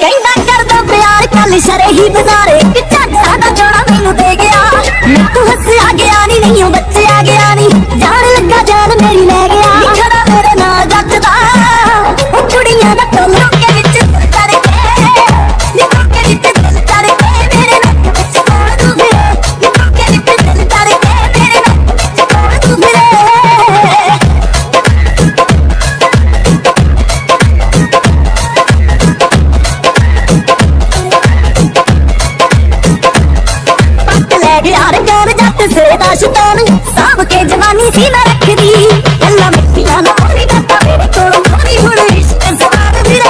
ਕਹਿੰਦਾ ਕਰਦਾ ਪਿਆਰ ਕੱਲ ਸ਼ਰੇ ਹੀ ਬਜ਼ਾਰੇ ਕਿ ਝਾਂਜਾ ਦਾ ਜੋੜਾ ਮੈਨੂੰ ਦੇ ਗਿਆ ਤੂੰ ਹੱਸਿਆ ਗਿਆ ਨਹੀਂ ਨਹੀਂ ਬੱਚਿਆ ਗਿਆ ਨਹੀਂ ਜਾਣ ਲੱਗਾ ਜਾਨ ਮੇਰੀ ਲੈ के जवानी सी ना रख दी। अल्लाह ना पानी मेरे को इश्क सवार मेरा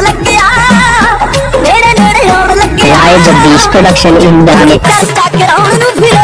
लग गया। मेरे लग गया। Jagdish production in the mix